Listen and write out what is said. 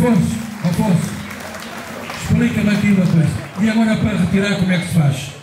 Afonso, Afonso, explica-me aqui uma coisa. E agora para retirar como é que se faz?